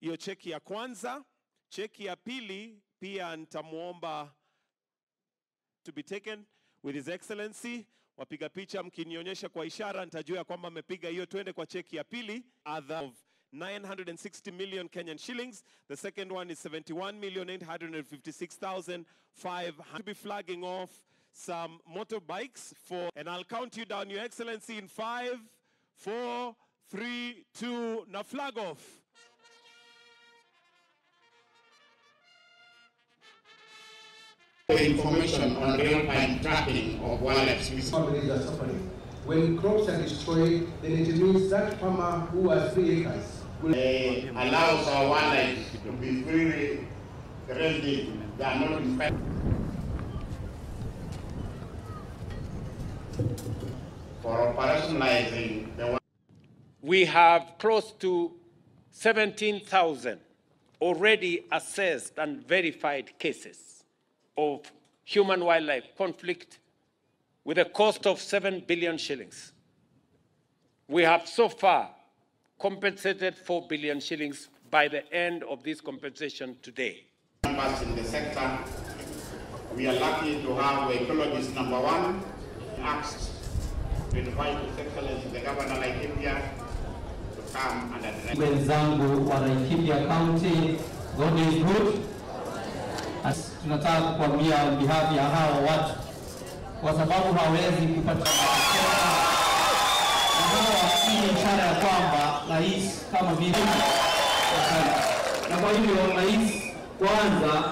hiyo cheki ya kwanza. Cheki ya pili pia nitamwomba to be taken with his excellency. Wapiga picha mkinionyesha kwa ishara, nitajua kwamba amepiga hiyo. Twende kwa cheki ya pili Other of 960 million Kenyan shillings. The second one is 71,856,500. To be flagging off some motorbikes for, and I'll count you down, Your Excellency, in five, four, three, two. na flag off. Information on real-time tracking of wildlife species. families are suffering. When crops are destroyed, then it means that farmer who has three acres will It allows our wildlife to be freely ranging. They are not infected. For operationalizing the we have close to 17,000 already assessed and verified cases of human wildlife conflict with a cost of 7 billion shillings. We have so far compensated 4 billion shillings by the end of this compensation today. members in the sector, we are lucky to have ecologist number one, asked to invite His Excellency the Governor of Laikipia to come and address. wenzangu wa Laikipia County, God is good. Tunataka kukuambia on behalf ya hawa watu, kwa sababu hawezi kupata ishara ya kwamba rais kama vile na kwa hivyo rais kwanza